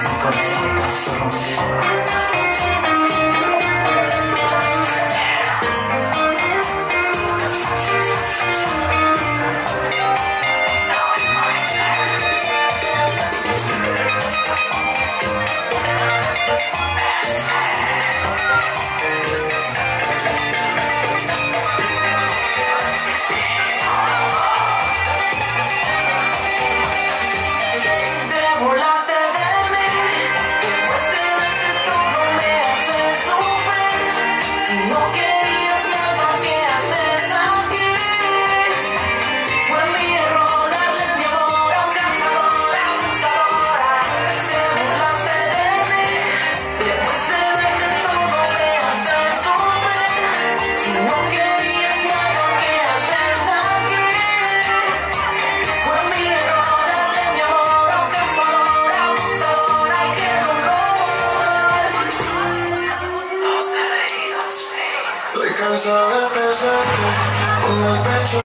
This is perfect. Cansado de pensarte como el pecho